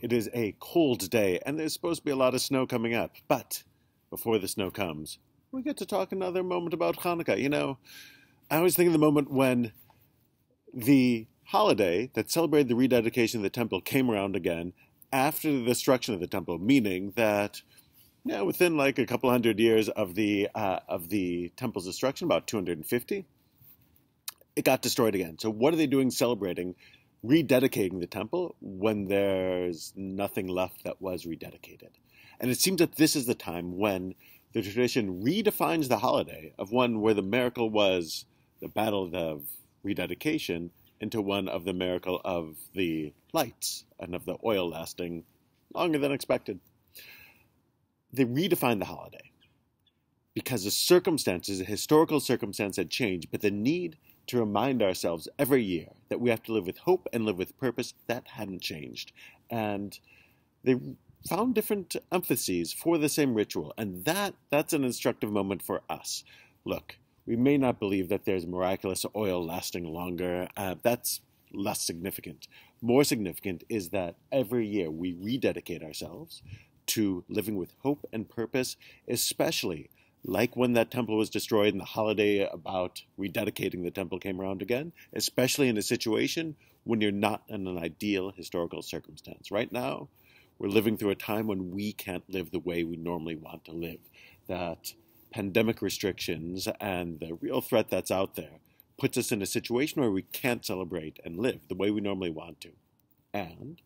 It is a cold day, and there's supposed to be a lot of snow coming up. But before the snow comes, we get to talk another moment about Hanukkah. You know, I always think of the moment when the holiday that celebrated the rededication of the temple came around again after the destruction of the temple, meaning that yeah, within like a couple hundred years of the uh, of the temple's destruction, about 250, it got destroyed again. So what are they doing celebrating rededicating the temple when there's nothing left that was rededicated. And it seems that this is the time when the tradition redefines the holiday of one where the miracle was the battle of rededication into one of the miracle of the lights and of the oil lasting longer than expected. They redefined the holiday because the circumstances, the historical circumstance had changed, but the need to remind ourselves every year that we have to live with hope and live with purpose, that hadn't changed. And they found different emphases for the same ritual, and that that's an instructive moment for us. Look, we may not believe that there's miraculous oil lasting longer. Uh, that's less significant. More significant is that every year we rededicate ourselves to living with hope and purpose, especially like when that temple was destroyed and the holiday about rededicating the temple came around again, especially in a situation when you're not in an ideal historical circumstance. Right now, we're living through a time when we can't live the way we normally want to live. That pandemic restrictions and the real threat that's out there puts us in a situation where we can't celebrate and live the way we normally want to. And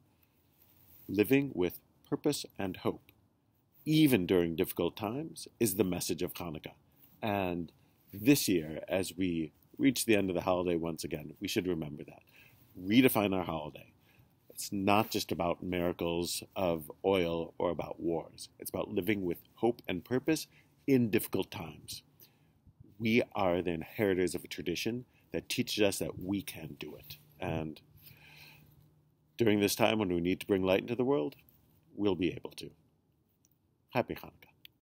living with purpose and hope even during difficult times, is the message of Hanukkah. And this year, as we reach the end of the holiday once again, we should remember that. Redefine our holiday. It's not just about miracles of oil or about wars. It's about living with hope and purpose in difficult times. We are the inheritors of a tradition that teaches us that we can do it. And during this time when we need to bring light into the world, we'll be able to. Happy Hanukkah.